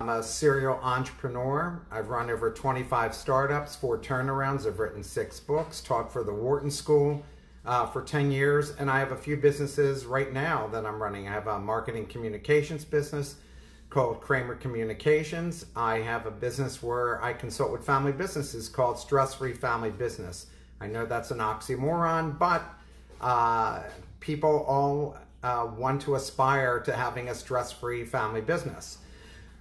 I'm a serial entrepreneur. I've run over 25 startups, four turnarounds. I've written six books, taught for the Wharton School uh, for 10 years, and I have a few businesses right now that I'm running. I have a marketing communications business called Kramer Communications. I have a business where I consult with family businesses called Stress Free Family Business. I know that's an oxymoron, but uh, people all uh, want to aspire to having a stress free family business.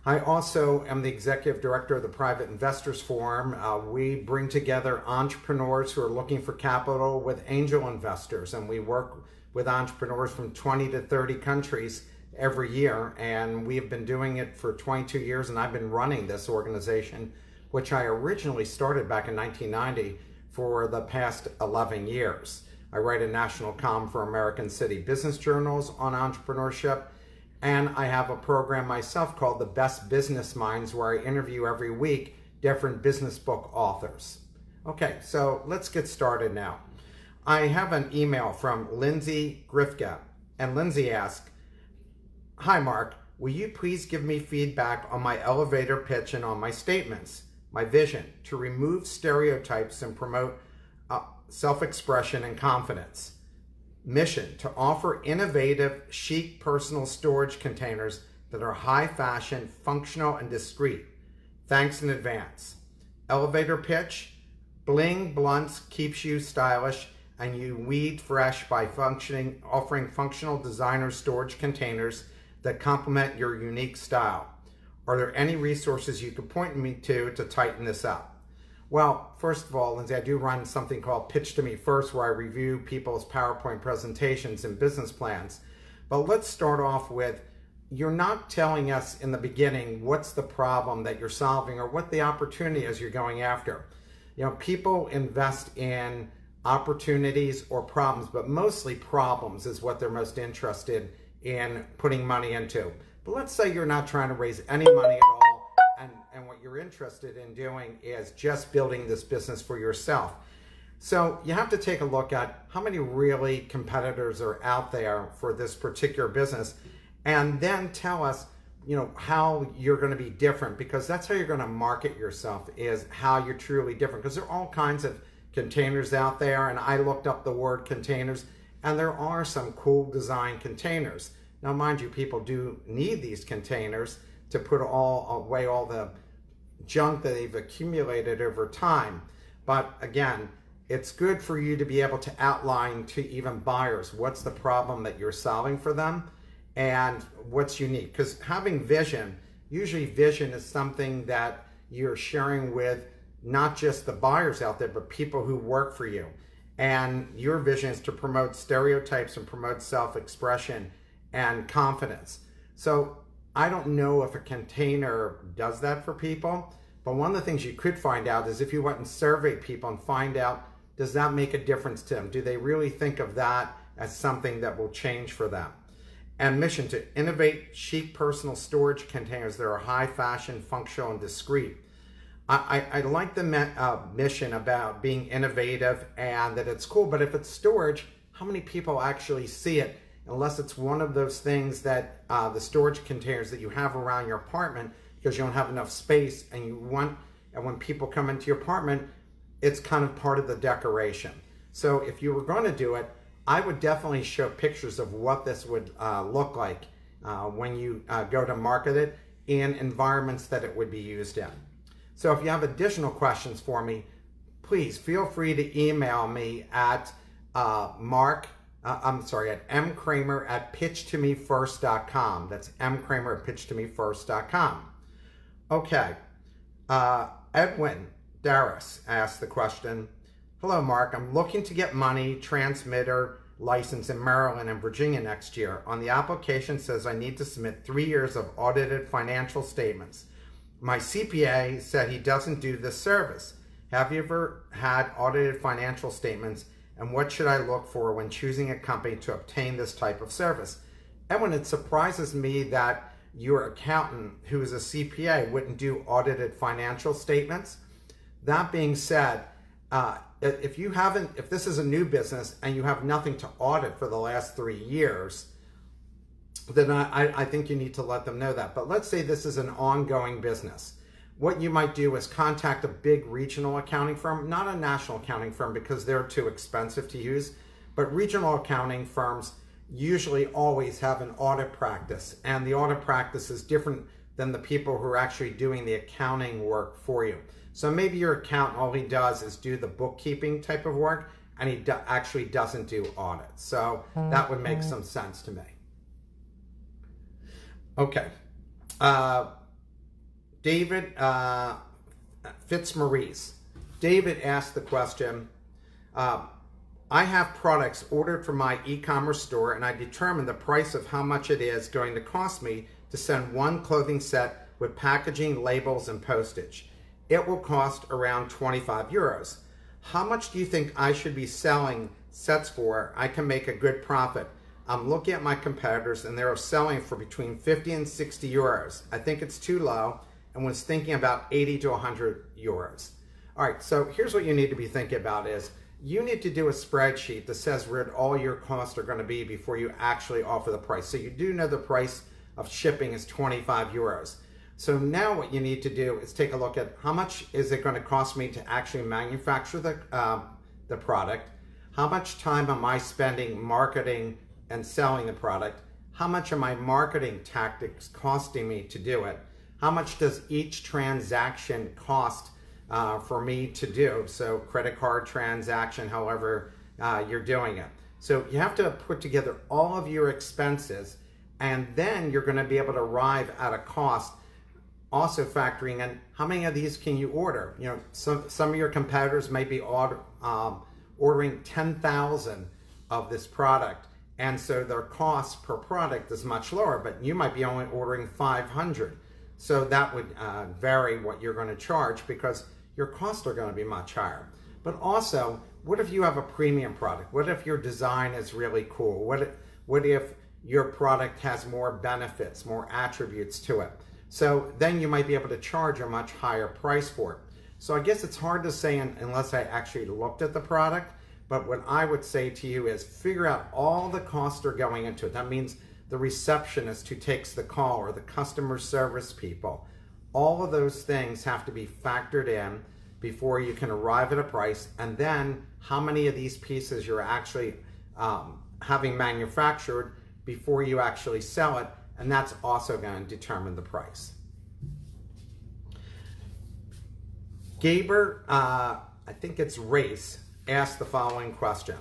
I also am the executive director of the Private Investors Forum. Uh, we bring together entrepreneurs who are looking for capital with angel investors, and we work with entrepreneurs from 20 to 30 countries every year. And we have been doing it for 22 years, and I've been running this organization, which I originally started back in 1990 for the past 11 years. I write a national column for American City Business Journals on entrepreneurship and I have a program myself called The Best Business Minds where I interview every week different business book authors. Okay, so let's get started now. I have an email from Lindsay Grifka, and Lindsay asks, Hi Marc, will you please give me feedback on my elevator pitch and on my statements? My vision to remove stereotypes and promote uh, self expression and confidence. Mission to offer innovative, chic personal storage containers that are high fashion, functional, and discreet. Thanks in advance. Elevator pitch Bling Blunts keeps you stylish and you weed fresh by functioning, offering functional designer storage containers that complement your unique style. Are there any resources you could point me to to tighten this up? Well, first of all, Lindsay, I do run something called Pitch to Me First, where I review people's PowerPoint presentations and business plans. But let's start off with you're not telling us in the beginning what's the problem that you're solving or what the opportunity is you're going after. You know, people invest in opportunities or problems, but mostly problems is what they're most interested in putting money into. But let's say you're not trying to raise any money at all and, and what you're interested in doing is just building this business for yourself. So you have to take a look at how many really competitors are out there for this particular business and then tell us you know how you're going to be different because that's how you're going to market yourself is how you're truly different because there are all kinds of containers out there and I looked up the word containers and there are some cool design containers. Now mind you people do need these containers to put all away all the junk that they've accumulated over time. But again, it's good for you to be able to outline to even buyers what's the problem that you're solving for them and what's unique. Because having vision, usually vision is something that you're sharing with not just the buyers out there, but people who work for you. And your vision is to promote stereotypes and promote self expression and confidence. So I don't know if a container does that for people, but one of the things you could find out is if you went and surveyed people and find out, does that make a difference to them? Do they really think of that as something that will change for them? And mission to innovate chic personal storage containers that are high fashion, functional, and discreet. I, I, I like the uh, mission about being innovative and that it's cool, but if it's storage, how many people actually see it unless it's one of those things that uh, the storage containers that you have around your apartment because you don't have enough space and you want, and when people come into your apartment, it's kind of part of the decoration. So if you were going to do it, I would definitely show pictures of what this would uh, look like uh, when you uh, go to market it in environments that it would be used in. So if you have additional questions for me, please feel free to email me at uh, mark uh, I'm sorry, at mkramer at pitchtomefirst.com. That's mkramer at pitchtomefirst.com. Okay. Uh, Edwin Darris asked the question Hello, Marc. I'm looking to get money transmitter license in Maryland and Virginia next year. On the application says I need to submit three years of audited financial statements. My CPA said he doesn't do this service. Have you ever had audited financial statements and what should I look for when choosing a company to obtain this type of service? And when it surprises me that your accountant, who is a CPA, wouldn't do audited financial statements. That being said, uh, if you haven't, if this is a new business and you have nothing to audit for the last three years, then I, I think you need to let them know that. But let's say this is an ongoing business. What you might do is contact a big regional accounting firm, not a national accounting firm because they're too expensive to use, but regional accounting firms usually always have an audit practice, and the audit practice is different than the people who are actually doing the accounting work for you. So maybe your accountant, all he does is do the bookkeeping type of work, and he do actually doesn't do audits. So that would make some sense to me. Okay. Uh, David uh, Fitzmaurice. David asked the question, uh, I have products ordered from my e-commerce store and I determine the price of how much it is going to cost me to send one clothing set with packaging, labels, and postage. It will cost around 25 euros. How much do you think I should be selling sets for? I can make a good profit. I'm looking at my competitors and they're selling for between 50 and 60 euros. I think it's too low and was thinking about 80 to 100 euros. All right, so here's what you need to be thinking about is you need to do a spreadsheet that says where all your costs are going to be before you actually offer the price. So you do know the price of shipping is 25 euros. So now what you need to do is take a look at how much is it going to cost me to actually manufacture the, uh, the product? How much time am I spending marketing and selling the product, how much are my marketing tactics costing me to do it? How much does each transaction cost uh, for me to do? So credit card transaction, however uh, you're doing it. So you have to put together all of your expenses and then you're gonna be able to arrive at a cost also factoring in how many of these can you order? You know, some, some of your competitors may be order, um, ordering 10,000 of this product and so their cost per product is much lower, but you might be only ordering 500. So that would uh, vary what you're going to charge because your costs are going to be much higher. But also, what if you have a premium product? What if your design is really cool? What if, what if your product has more benefits, more attributes to it? So then you might be able to charge a much higher price for it. So I guess it's hard to say unless I actually looked at the product, but what I would say to you is figure out all the costs are going into it. That means the receptionist who takes the call or the customer service people. All of those things have to be factored in before you can arrive at a price. And then how many of these pieces you're actually um, having manufactured before you actually sell it. And that's also going to determine the price. Gaber, uh, I think it's Race, asked the following question.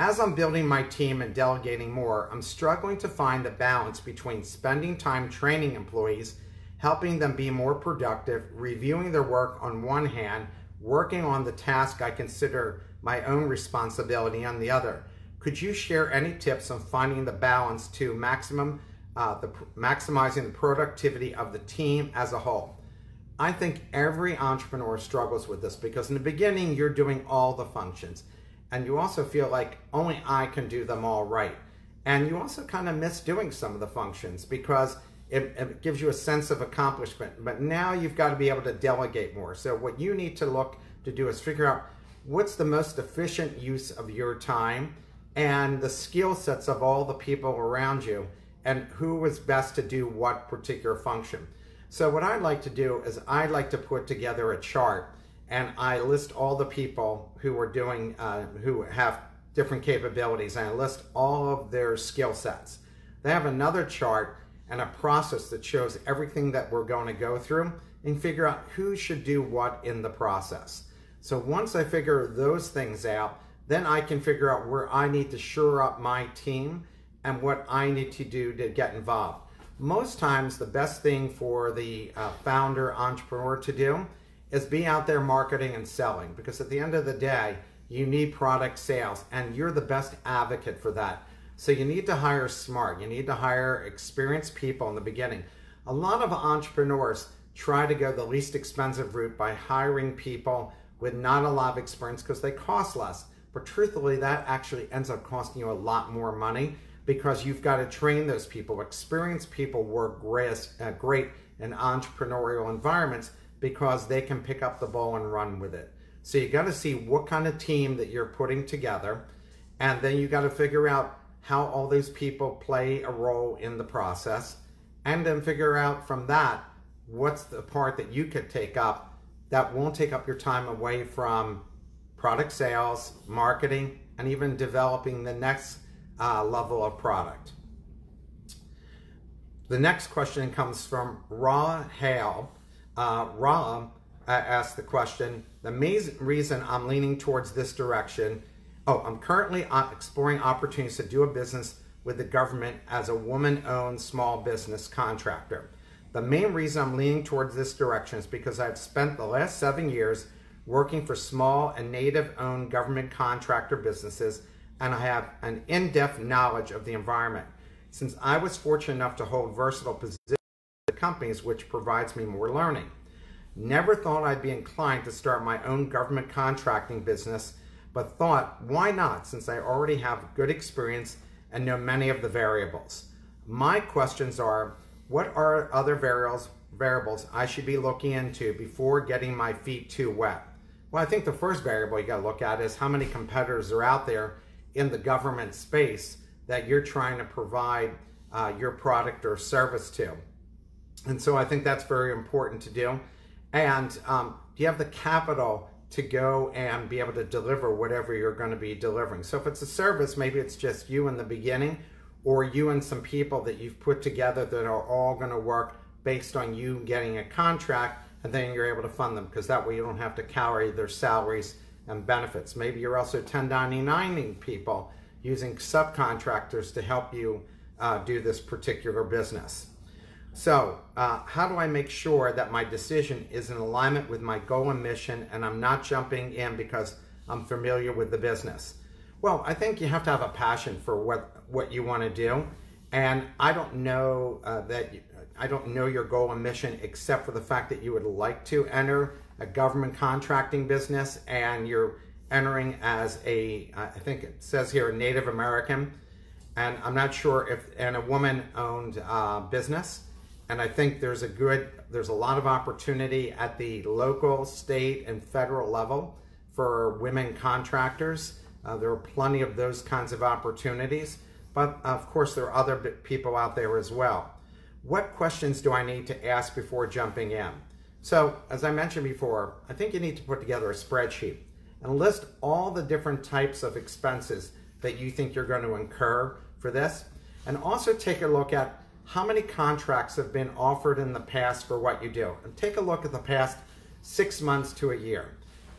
As I'm building my team and delegating more, I'm struggling to find the balance between spending time training employees, helping them be more productive, reviewing their work on one hand, working on the task I consider my own responsibility on the other. Could you share any tips on finding the balance to maximum, uh, the, maximizing the productivity of the team as a whole? I think every entrepreneur struggles with this because in the beginning, you're doing all the functions and you also feel like only I can do them all right. And you also kind of miss doing some of the functions because it, it, gives you a sense of accomplishment. But now you've got to be able to delegate more. So what you need to look to do is figure out what's the most efficient use of your time and the skill sets of all the people around you and who is best to do what particular function. So what I'd like to do is I'd like to put together a chart and I list all the people who are doing, uh, who have different capabilities and I list all of their skill sets. They have another chart and a process that shows everything that we're going to go through and figure out who should do what in the process. So once I figure those things out, then I can figure out where I need to shore up my team and what I need to do to get involved most times the best thing for the uh, founder entrepreneur to do is be out there marketing and selling because at the end of the day you need product sales and you're the best advocate for that. So you need to hire smart. You need to hire experienced people in the beginning. A lot of entrepreneurs try to go the least expensive route by hiring people with not a lot of experience because they cost less. But truthfully that actually ends up costing you a lot more money because you've got to train those people. Experienced people work great, uh, great in entrepreneurial environments because they can pick up the ball and run with it. So you got to see what kind of team that you're putting together, and then you got to figure out how all these people play a role in the process, and then figure out from that what's the part that you could take up that won't take up your time away from product sales, marketing, and even developing the next uh, level of product. The next question comes from Raw Hale. Uh, uh, asked the question, the main reason I'm leaning towards this direction, oh, I'm currently uh, exploring opportunities to do a business with the government as a woman-owned small business contractor. The main reason I'm leaning towards this direction is because I've spent the last seven years working for small and native owned government contractor businesses, and I have an in depth knowledge of the environment. Since I was fortunate enough to hold versatile positions companies, which provides me more learning. Never thought I'd be inclined to start my own government contracting business, but thought, why not, since I already have good experience and know many of the variables. My questions are what are other variables, variables I should be looking into before getting my feet too wet? Well, I think the first variable you got to look at is how many competitors are out there in the government space that you're trying to provide uh, your product or service to. And so I think that's very important to do. And um, do you have the capital to go and be able to deliver whatever you're going to be delivering? So if it's a service, maybe it's just you in the beginning or you and some people that you've put together that are all going to work based on you getting a contract and then you're able to fund them because that way you don't have to carry their salaries and benefits. Maybe you're also 1099ing people using subcontractors to help you uh, do this particular business. So, uh, how do I make sure that my decision is in alignment with my goal and mission and I'm not jumping in because I'm familiar with the business? Well, I think you have to have a passion for what, what you want to do. And I don't know uh, that you, I don't know your goal and mission except for the fact that you would like to enter a government contracting business and you're entering as a, I think it says here, Native American. And I'm not sure if, and a woman owned uh, business. And I think there's a good, there's a lot of opportunity at the local, state, and federal level for women contractors. Uh, there are plenty of those kinds of opportunities. But of course, there are other people out there as well what questions do I need to ask before jumping in? So, as I mentioned before, I think you need to put together a spreadsheet and list all the different types of expenses that you think you're going to incur for this. And also take a look at how many contracts have been offered in the past for what you do. And take a look at the past six months to a year.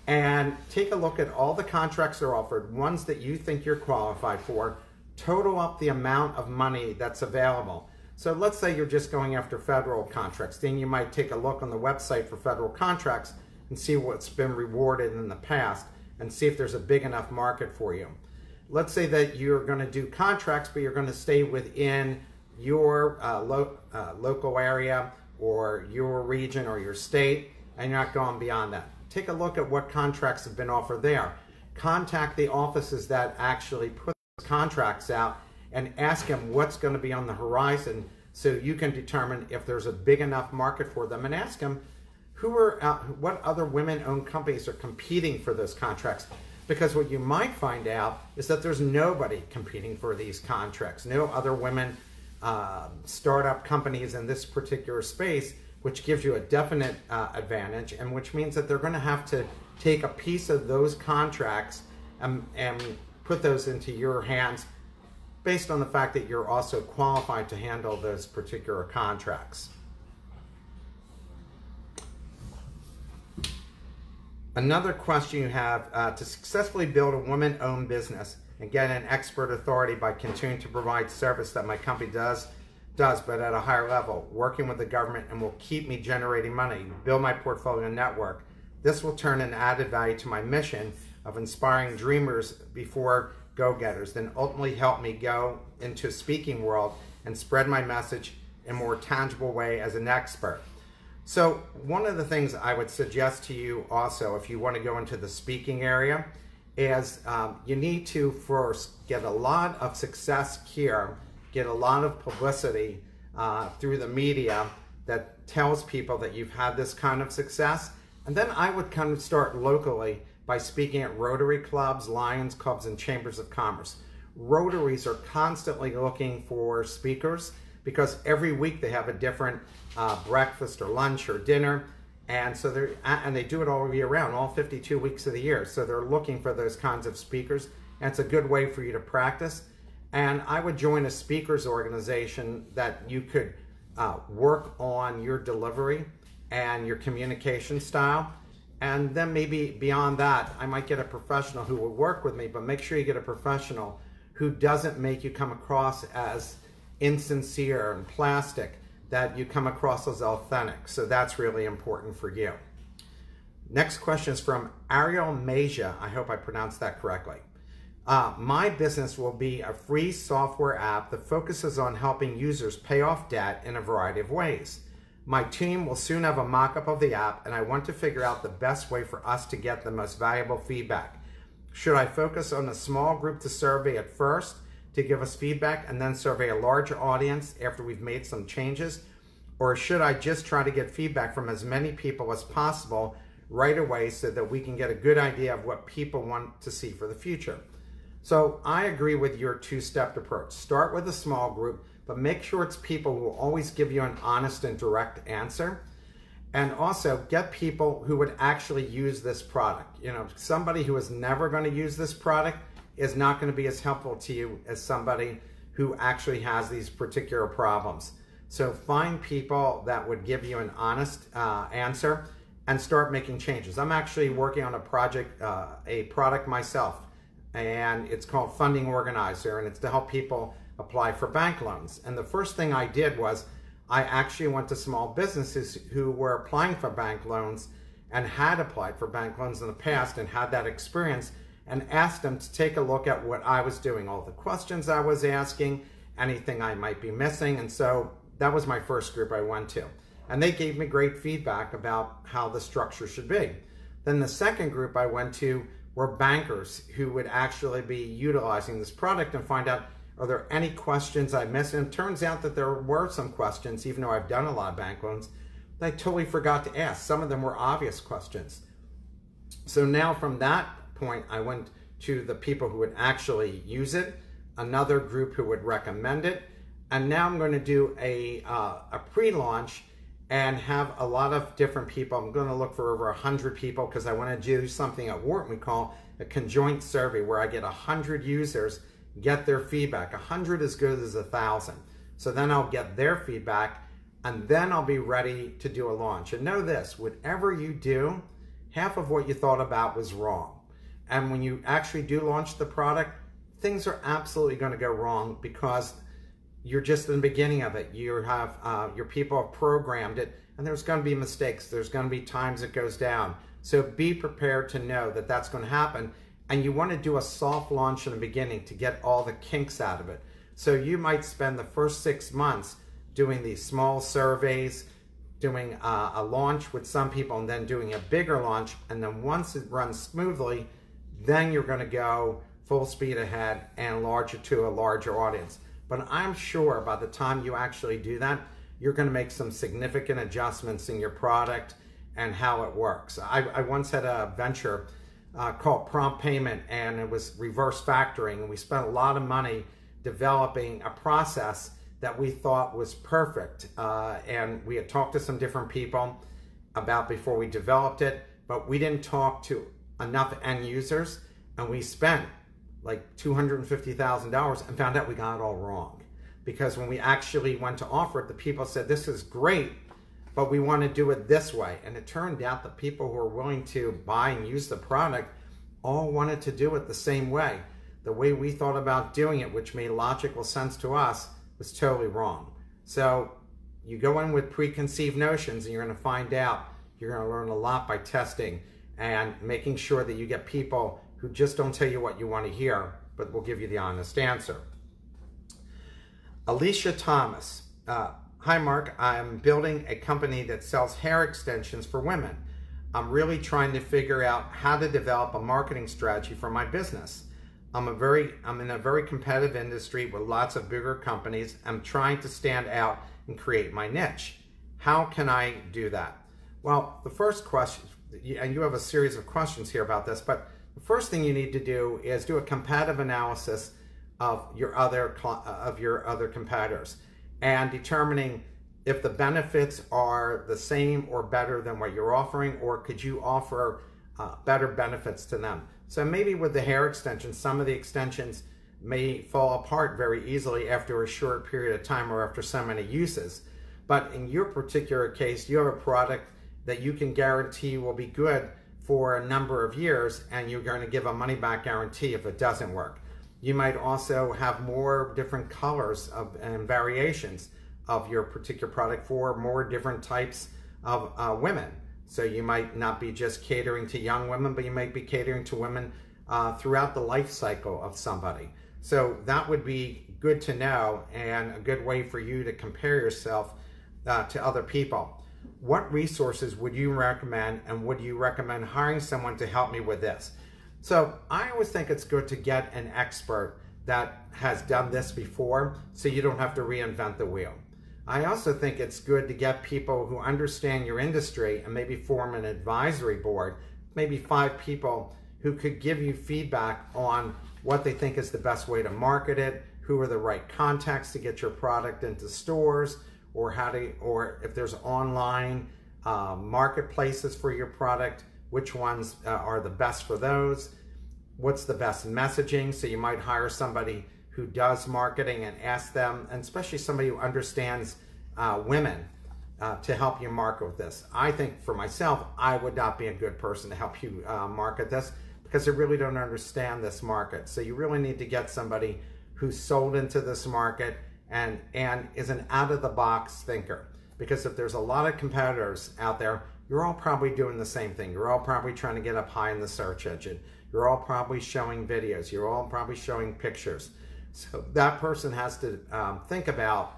And take a look at all the contracts that are offered, ones that you think you're qualified for, total up the amount of money that's available so let's say you're just going after federal contracts. Then you might take a look on the website for federal contracts and see what's been rewarded in the past and see if there's a big enough market for you. Let's say that you're going to do contracts, but you're going to stay within your uh, lo uh, local area or your region or your state, and you're not going beyond that. Take a look at what contracts have been offered there. Contact the offices that actually put contracts out and ask them what's going to be on the horizon so you can determine if there's a big enough market for them and ask them who are out, what other women-owned companies are competing for those contracts because what you might find out is that there's nobody competing for these contracts no other women uh, startup companies in this particular space which gives you a definite uh, advantage and which means that they're going to have to take a piece of those contracts and, and put those into your hands based on the fact that you're also qualified to handle those particular contracts. Another question you have, uh, to successfully build a woman-owned business and get an expert authority by continuing to provide service that my company does, does, but at a higher level, working with the government and will keep me generating money, build my portfolio network. This will turn an added value to my mission of inspiring dreamers before go-getters, then ultimately help me go into speaking world and spread my message in a more tangible way as an expert. So one of the things I would suggest to you also, if you want to go into the speaking area, is um, you need to first get a lot of success here, get a lot of publicity uh, through the media that tells people that you've had this kind of success. And then I would kind of start locally by speaking at Rotary clubs, Lions clubs, and chambers of commerce. Rotaries are constantly looking for speakers because every week they have a different uh, breakfast or lunch or dinner. And so they're, and they do it all year round, all 52 weeks of the year. So they're looking for those kinds of speakers. And it's a good way for you to practice. And I would join a speakers organization that you could uh, work on your delivery and your communication style. And then maybe beyond that, I might get a professional who will work with me, but make sure you get a professional who doesn't make you come across as insincere and plastic, that you come across as authentic. So that's really important for you. Next question is from Ariel Maja. I hope I pronounced that correctly. Uh, my business will be a free software app that focuses on helping users pay off debt in a variety of ways. My team will soon have a mock-up of the app and I want to figure out the best way for us to get the most valuable feedback. Should I focus on a small group to survey at first to give us feedback and then survey a larger audience after we've made some changes? Or should I just try to get feedback from as many people as possible right away so that we can get a good idea of what people want to see for the future? So I agree with your two-step approach. Start with a small group, but make sure it's people who will always give you an honest and direct answer and also get people who would actually use this product. You know, somebody who is never going to use this product is not going to be as helpful to you as somebody who actually has these particular problems. So find people that would give you an honest uh, answer and start making changes. I'm actually working on a project, uh, a product myself, and it's called Funding Organizer, and it's to help people apply for bank loans. And the first thing I did was I actually went to small businesses who were applying for bank loans and had applied for bank loans in the past and had that experience and asked them to take a look at what I was doing, all the questions I was asking, anything I might be missing. And so that was my first group I went to. And they gave me great feedback about how the structure should be. Then the second group I went to were bankers who would actually be utilizing this product and find out are there any questions I missed? And it turns out that there were some questions, even though I've done a lot of bank loans, that I totally forgot to ask. Some of them were obvious questions. So now from that point, I went to the people who would actually use it, another group who would recommend it, and now I'm going to do a, uh, a pre-launch and have a lot of different people. I'm going to look for over 100 people because I want to do something at Wharton we call a conjoint survey where I get 100 users get their feedback. A hundred is good as a thousand. So then I'll get their feedback and then I'll be ready to do a launch. And know this, whatever you do, half of what you thought about was wrong. And when you actually do launch the product, things are absolutely going to go wrong because you're just in the beginning of it. You have uh, your people have programmed it, and there's going to be mistakes. There's going to be times it goes down. So be prepared to know that that's going to happen and you want to do a soft launch in the beginning to get all the kinks out of it. So you might spend the first six months doing these small surveys, doing a, a launch with some people and then doing a bigger launch. And then once it runs smoothly, then you're going to go full speed ahead and larger to a larger audience. But I'm sure by the time you actually do that, you're going to make some significant adjustments in your product and how it works. I, I once had a venture uh, called prompt payment and it was reverse factoring and we spent a lot of money developing a process that we thought was perfect uh, and we had talked to some different people about before we developed it but we didn't talk to enough end users and we spent like $250,000 and found out we got it all wrong because when we actually went to offer it the people said this is great but we want to do it this way. And it turned out the people who were willing to buy and use the product all wanted to do it the same way. The way we thought about doing it, which made logical sense to us, was totally wrong. So you go in with preconceived notions and you're going to find out. You're going to learn a lot by testing and making sure that you get people who just don't tell you what you want to hear, but will give you the honest answer. Alicia Thomas. Uh, Hi, Marc. I'm building a company that sells hair extensions for women. I'm really trying to figure out how to develop a marketing strategy for my business. I'm a very I'm in a very competitive industry with lots of bigger companies. I'm trying to stand out and create my niche. How can I do that? Well, the first question and you have a series of questions here about this, but the first thing you need to do is do a competitive analysis of your other of your other competitors and determining if the benefits are the same or better than what you're offering or could you offer uh, better benefits to them. So maybe with the hair extensions some of the extensions may fall apart very easily after a short period of time or after so many uses. But in your particular case you have a product that you can guarantee will be good for a number of years and you're going to give a money back guarantee if it doesn't work you might also have more different colors of, and variations of your particular product for more different types of uh, women. So you might not be just catering to young women, but you might be catering to women uh, throughout the life cycle of somebody. So that would be good to know and a good way for you to compare yourself uh, to other people. What resources would you recommend and would you recommend hiring someone to help me with this? So I always think it's good to get an expert that has done this before so you don't have to reinvent the wheel. I also think it's good to get people who understand your industry and maybe form an advisory board, maybe five people who could give you feedback on what they think is the best way to market it, who are the right contacts to get your product into stores, or how to, or if there's online uh, marketplaces for your product, which ones uh, are the best for those, what's the best messaging. So you might hire somebody who does marketing and ask them, and especially somebody who understands uh, women uh, to help you market with this. I think for myself, I would not be a good person to help you uh, market this because I really don't understand this market. So you really need to get somebody who's sold into this market and, and is an out of the box thinker. Because if there's a lot of competitors out there you're all probably doing the same thing. You're all probably trying to get up high in the search engine. You're all probably showing videos. You're all probably showing pictures. So that person has to um, think about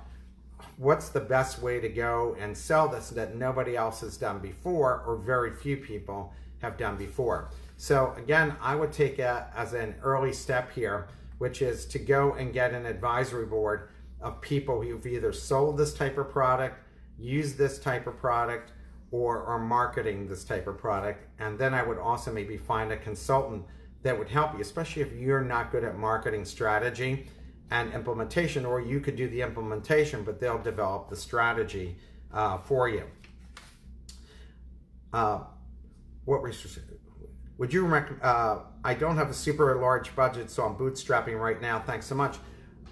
what's the best way to go and sell this that nobody else has done before or very few people have done before. So again, I would take it as an early step here, which is to go and get an advisory board of people who've either sold this type of product, used this type of product, or are marketing this type of product. And then I would also maybe find a consultant that would help you, especially if you're not good at marketing strategy and implementation, or you could do the implementation, but they'll develop the strategy uh, for you. Uh, what resources? Would you recommend? Uh, I don't have a super large budget, so I'm bootstrapping right now. Thanks so much.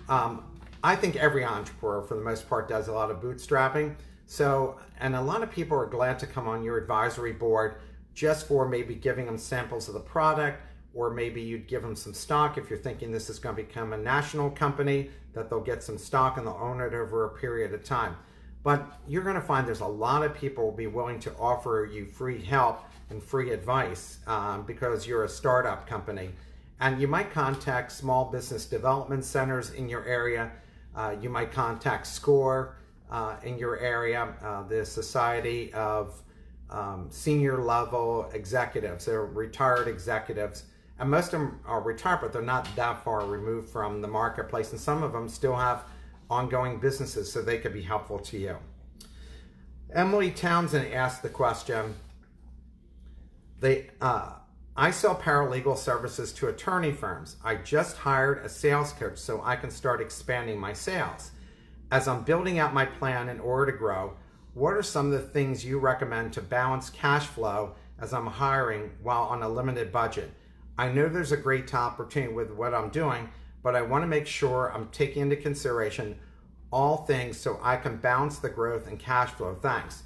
Um, I think every entrepreneur, for the most part, does a lot of bootstrapping. So, and a lot of people are glad to come on your advisory board just for maybe giving them samples of the product, or maybe you'd give them some stock if you're thinking this is going to become a national company, that they'll get some stock and they'll own it over a period of time. But you're going to find there's a lot of people will be willing to offer you free help and free advice um, because you're a startup company. And you might contact small business development centers in your area. Uh, you might contact SCORE uh, in your area, uh, the Society of um, Senior Level Executives. They're retired executives. And most of them are retired, but they're not that far removed from the marketplace. And some of them still have ongoing businesses, so they could be helpful to you. Emily Townsend asked the question, they, uh, I sell paralegal services to attorney firms. I just hired a sales coach so I can start expanding my sales as I'm building out my plan in order to grow, what are some of the things you recommend to balance cash flow as I'm hiring while on a limited budget? I know there's a great opportunity with what I'm doing, but I want to make sure I'm taking into consideration all things so I can balance the growth and cash flow. Thanks.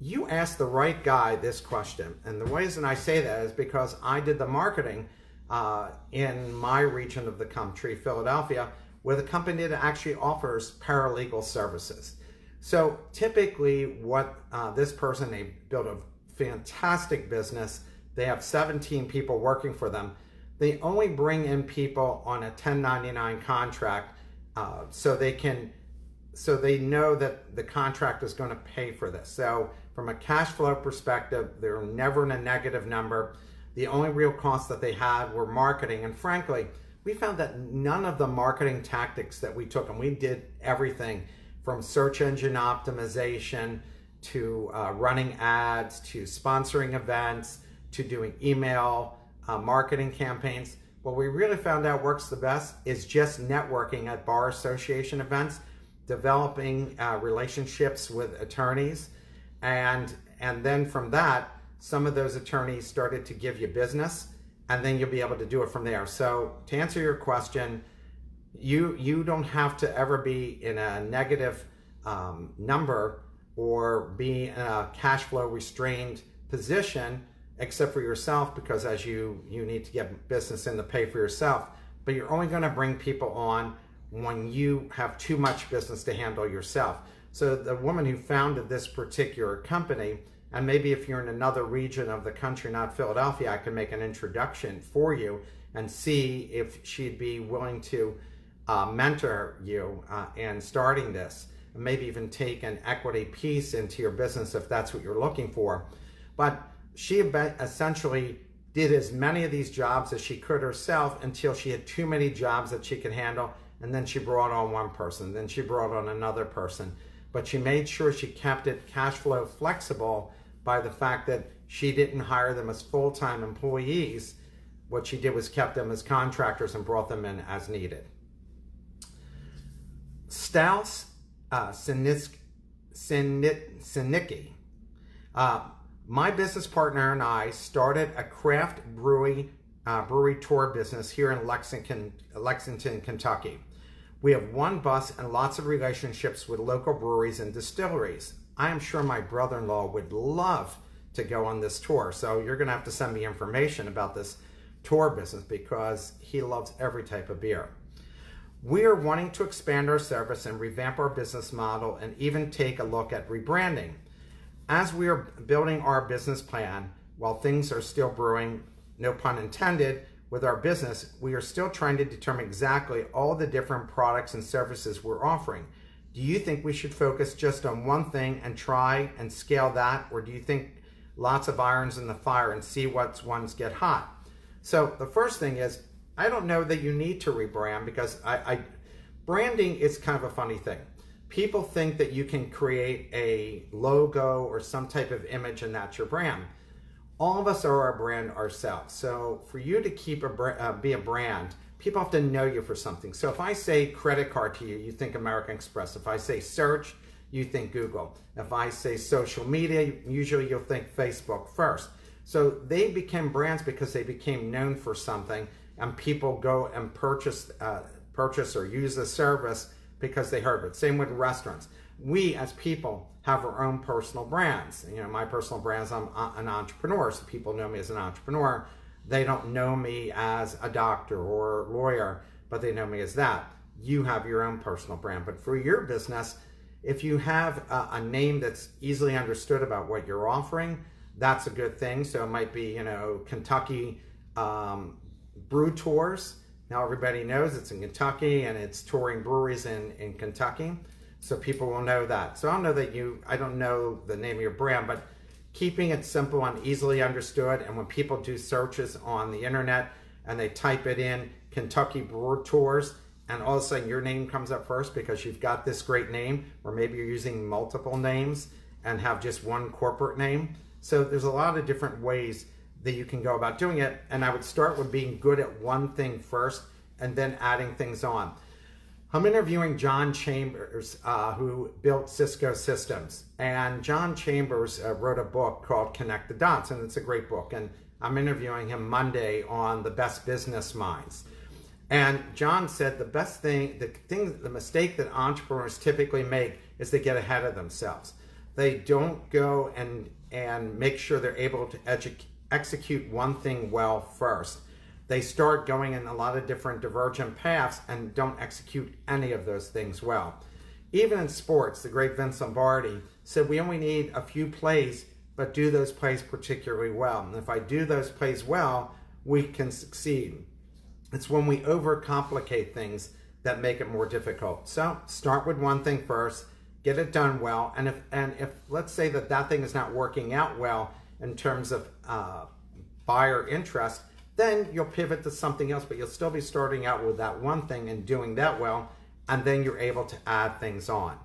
You asked the right guy this question. And the reason I say that is because I did the marketing uh, in my region of the country, Philadelphia, with a company that actually offers paralegal services. So typically what uh, this person, they built a fantastic business. They have 17 people working for them. They only bring in people on a 1099 contract uh, so they can, so they know that the contract is going to pay for this. So from a cash flow perspective, they're never in a negative number. The only real costs that they had were marketing. And frankly, we found that none of the marketing tactics that we took, and we did everything from search engine optimization to uh, running ads to sponsoring events to doing email uh, marketing campaigns. what we really found out works the best is just networking at bar association events, developing uh, relationships with attorneys, and and then from that, some of those attorneys started to give you business, and then you'll be able to do it from there. So to answer your question, you you don't have to ever be in a negative um, number or be in a cash flow restrained position except for yourself because as you you need to get business in to pay for yourself but you're only going to bring people on when you have too much business to handle yourself so the woman who founded this particular company and maybe if you're in another region of the country not philadelphia i can make an introduction for you and see if she'd be willing to uh, mentor you uh, in starting this And maybe even take an equity piece into your business if that's what you're looking for but she essentially did as many of these jobs as she could herself until she had too many jobs that she could handle. And then she brought on one person, then she brought on another person. But she made sure she kept it cash flow flexible by the fact that she didn't hire them as full time employees. What she did was kept them as contractors and brought them in as needed. Staus uh, Sinicki, uh, my business partner and I started a craft brewery uh, brewery tour business here in Lexington, Lexington, Kentucky. We have one bus and lots of relationships with local breweries and distilleries. I am sure my brother-in-law would love to go on this tour. So you're going to have to send me information about this tour business because he loves every type of beer. We are wanting to expand our service and revamp our business model and even take a look at rebranding. As we are building our business plan, while things are still brewing, no pun intended, with our business, we are still trying to determine exactly all the different products and services we're offering. Do you think we should focus just on one thing and try and scale that? Or do you think lots of irons in the fire and see what ones get hot? So the first thing is, I don't know that you need to rebrand because I, I branding is kind of a funny thing people think that you can create a logo or some type of image and that's your brand. All of us are our brand ourselves. So for you to keep a uh, be a brand, people have to know you for something. So if I say credit card to you, you think American Express. If I say search, you think Google. If I say social media, usually you'll think Facebook first. So they became brands because they became known for something, and people go and purchase uh, purchase or use the service because they heard of it. Same with restaurants. We as people have our own personal brands. You know, my personal brands, I'm an entrepreneur, so people know me as an entrepreneur. They don't know me as a doctor or lawyer, but they know me as that. You have your own personal brand. But for your business, if you have a, a name that's easily understood about what you're offering, that's a good thing. So it might be, you know, Kentucky um, Brew Tours now everybody knows it's in Kentucky and it's touring breweries in, in Kentucky. So people will know that. So I don't know that you, I don't know the name of your brand, but keeping it simple and easily understood. And when people do searches on the internet and they type it in Kentucky Brewer Tours, and all of a sudden your name comes up first because you've got this great name, or maybe you're using multiple names and have just one corporate name. So there's a lot of different ways that you can go about doing it. And I would start with being good at one thing first and then adding things on. I'm interviewing John Chambers, uh, who built Cisco Systems. And John Chambers uh, wrote a book called Connect the Dots, and it's a great book. And I'm interviewing him Monday on the best business minds. And John said the best thing, the thing, the mistake that entrepreneurs typically make is they get ahead of themselves. They don't go and and make sure they're able to execute one thing well first. They start going in a lot of different divergent paths and don't execute any of those things well. Even in sports, the great Vince Lombardi said we only need a few plays, but do those plays particularly well. And if I do those plays well, we can succeed. It's when we overcomplicate things that make it more difficult. So start with one thing first, get it done well, and if and if let's say that that thing is not working out well, in terms of uh, buyer interest, then you'll pivot to something else, but you'll still be starting out with that one thing and doing that well, and then you're able to add things on.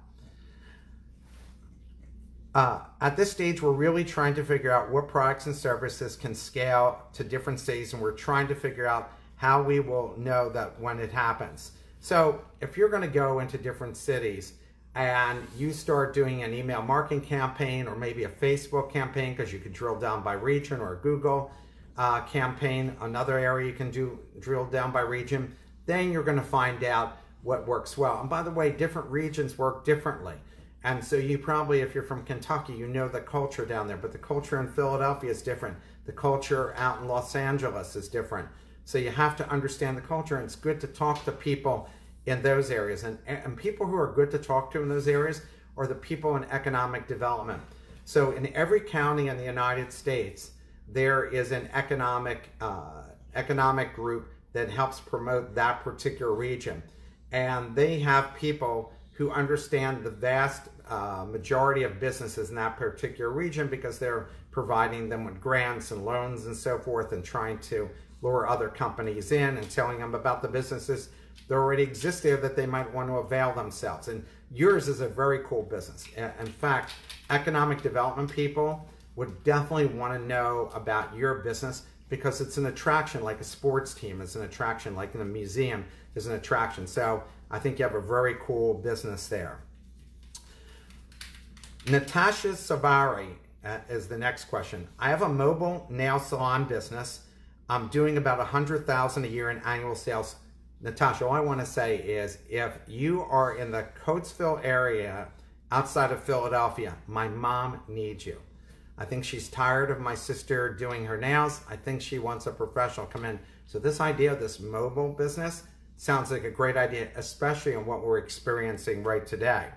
Uh, at this stage, we're really trying to figure out what products and services can scale to different cities, and we're trying to figure out how we will know that when it happens. So if you're going to go into different cities and you start doing an email marketing campaign or maybe a Facebook campaign because you can drill down by region or Google uh, campaign, another area you can do drill down by region, then you're going to find out what works well. And by the way, different regions work differently. And so you probably, if you're from Kentucky, you know the culture down there, but the culture in Philadelphia is different. The culture out in Los Angeles is different. So you have to understand the culture, and it's good to talk to people in those areas. And, and people who are good to talk to in those areas are the people in economic development. So in every county in the United States, there is an economic uh, economic group that helps promote that particular region, and they have people who understand the vast uh, majority of businesses in that particular region because they're providing them with grants and loans and so forth, and trying to lure other companies in and telling them about the businesses that already exist there that they might want to avail themselves. And yours is a very cool business. In fact, economic development people would definitely want to know about your business because it's an attraction like a sports team it's an attraction like in a museum is an attraction so i think you have a very cool business there natasha savari uh, is the next question i have a mobile nail salon business I'm doing about a hundred thousand a year in annual sales. Natasha, all I want to say is if you are in the Coatesville area outside of Philadelphia, my mom needs you. I think she's tired of my sister doing her nails. I think she wants a professional come in. So this idea of this mobile business sounds like a great idea, especially in what we're experiencing right today.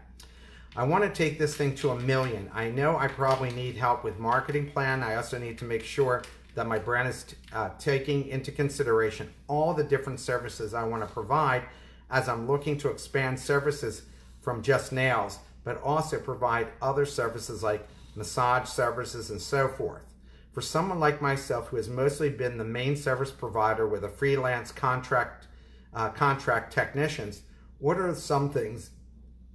I want to take this thing to a million. I know I probably need help with marketing plan. I also need to make sure that my brand is uh, taking into consideration all the different services I want to provide as I'm looking to expand services from just nails, but also provide other services like massage services and so forth. For someone like myself who has mostly been the main service provider with a freelance contract uh, contract technicians, what are some things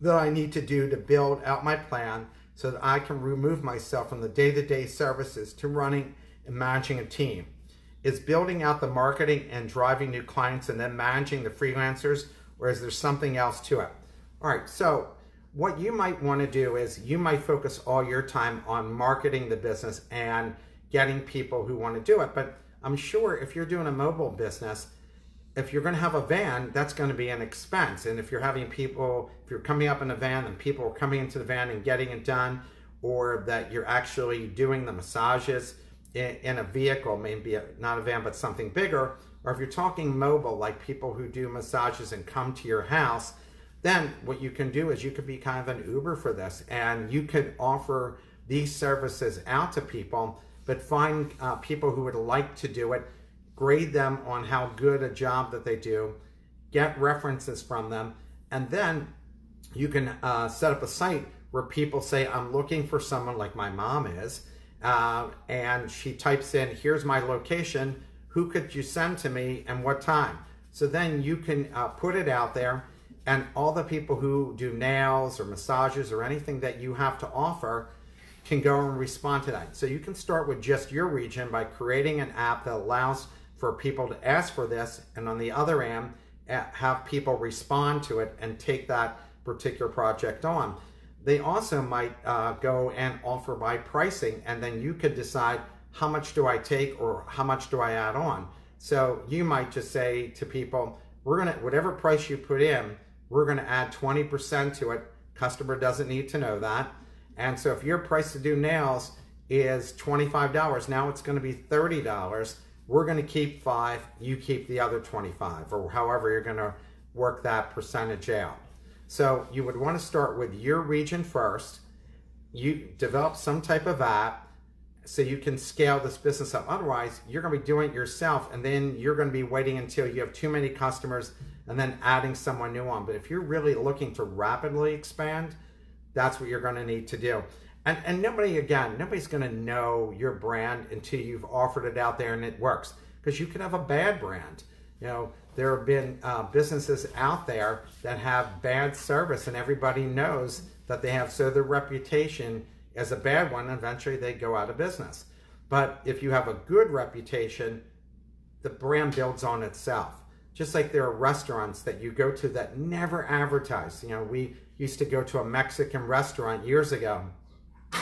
that I need to do to build out my plan so that I can remove myself from the day-to-day services to running and managing a team. Is building out the marketing and driving new clients and then managing the freelancers, or is there something else to it? All right, so what you might want to do is you might focus all your time on marketing the business and getting people who want to do it. But I'm sure if you're doing a mobile business, if you're going to have a van, that's going to be an expense. And if you're having people, if you're coming up in a van and people are coming into the van and getting it done, or that you're actually doing the massages, in, in a vehicle, maybe a, not a van, but something bigger, or if you're talking mobile, like people who do massages and come to your house, then what you can do is you could be kind of an Uber for this, and you could offer these services out to people, but find uh, people who would like to do it, grade them on how good a job that they do, get references from them, and then you can uh, set up a site where people say, I'm looking for someone like my mom is, uh, and she types in, here's my location, who could you send to me and what time? So then you can uh, put it out there and all the people who do nails or massages or anything that you have to offer can go and respond to that. So you can start with just your region by creating an app that allows for people to ask for this and on the other end have people respond to it and take that particular project on. They also might uh, go and offer by pricing, and then you could decide how much do I take or how much do I add on. So you might just say to people, we're gonna whatever price you put in, we're gonna add 20% to it. Customer doesn't need to know that. And so if your price to do nails is $25, now it's gonna be $30. We're gonna keep five, you keep the other 25, or however you're gonna work that percentage out. So you would want to start with your region first. You develop some type of app so you can scale this business up. Otherwise, you're going to be doing it yourself and then you're going to be waiting until you have too many customers and then adding someone new on. But if you're really looking to rapidly expand, that's what you're going to need to do. And, and nobody, again, nobody's going to know your brand until you've offered it out there and it works. Because you can have a bad brand. You know, there have been uh, businesses out there that have bad service and everybody knows that they have so their reputation is a bad one eventually they go out of business but if you have a good reputation the brand builds on itself. Just like there are restaurants that you go to that never advertise. You know, we used to go to a Mexican restaurant years ago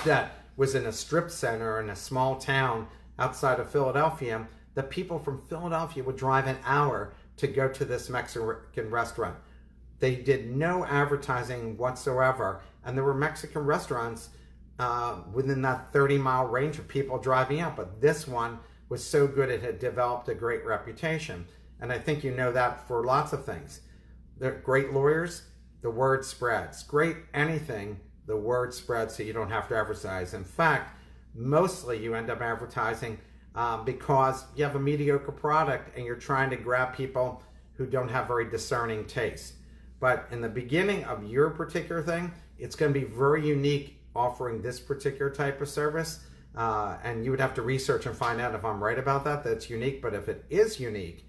that was in a strip center in a small town outside of Philadelphia. The people from Philadelphia would drive an hour to go to this Mexican restaurant. They did no advertising whatsoever, and there were Mexican restaurants uh, within that 30 mile range of people driving out. But this one was so good it had developed a great reputation. And I think you know that for lots of things. They're great lawyers, the word spreads. Great anything, the word spreads so you don't have to advertise. In fact, mostly you end up advertising um, because you have a mediocre product and you're trying to grab people who don't have very discerning taste. But in the beginning of your particular thing, it's going to be very unique offering this particular type of service. Uh, and you would have to research and find out if I'm right about that, that's unique. But if it is unique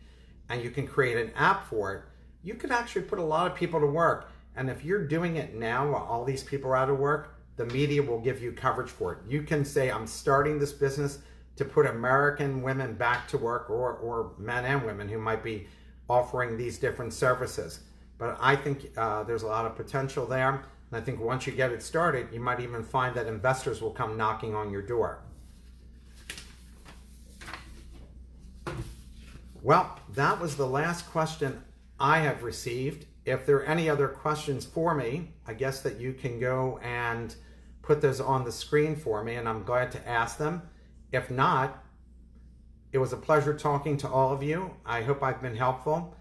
and you can create an app for it, you could actually put a lot of people to work. And if you're doing it now while all these people are out of work, the media will give you coverage for it. You can say, I'm starting this business to put American women back to work or, or men and women who might be offering these different services. But I think uh, there's a lot of potential there. And I think once you get it started, you might even find that investors will come knocking on your door. Well, that was the last question I have received. If there are any other questions for me, I guess that you can go and put those on the screen for me, and I'm glad to ask them. If not, it was a pleasure talking to all of you. I hope I've been helpful.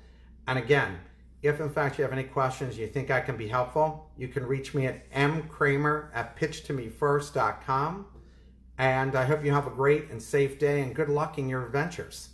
And again, if in fact you have any questions, you think I can be helpful, you can reach me at mkramer at pitchtomefirst.com. And I hope you have a great and safe day and good luck in your ventures.